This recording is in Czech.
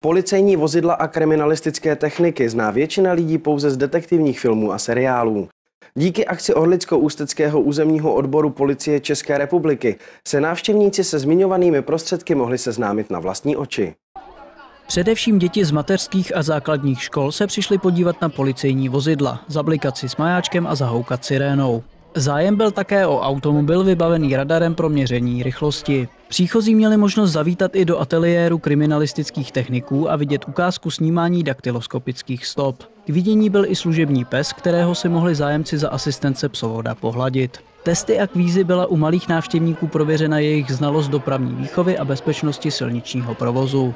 Policejní vozidla a kriminalistické techniky zná většina lidí pouze z detektivních filmů a seriálů. Díky akci Orlicko-Ústeckého územního odboru policie České republiky se návštěvníci se zmiňovanými prostředky mohli seznámit na vlastní oči. Především děti z mateřských a základních škol se přišly podívat na policejní vozidla, zablikat si s majáčkem a zahoukat sirénou. Zájem byl také o automobil vybavený radarem pro měření rychlosti. Příchozí měli možnost zavítat i do ateliéru kriminalistických techniků a vidět ukázku snímání daktyloskopických stop. K vidění byl i služební pes, kterého si mohli zájemci za asistence psovoda pohladit. Testy a kvízy byla u malých návštěvníků prověřena jejich znalost dopravní výchovy a bezpečnosti silničního provozu.